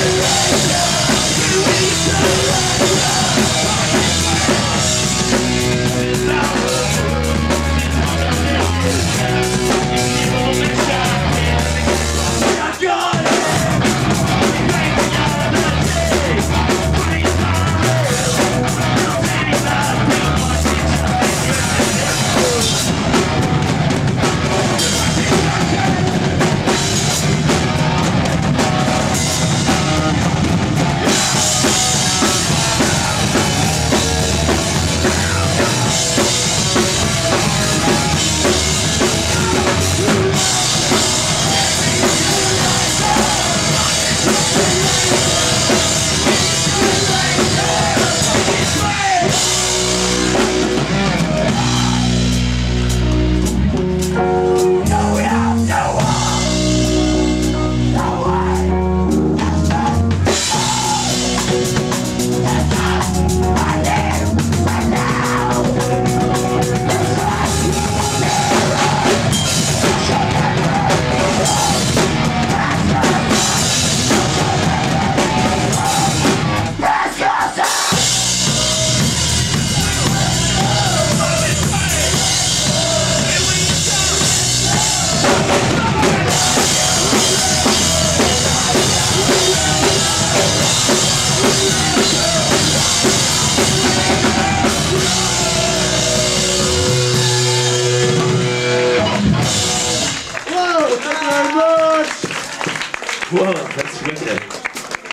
Surrender, surrender Hurra, das schmeckt ja.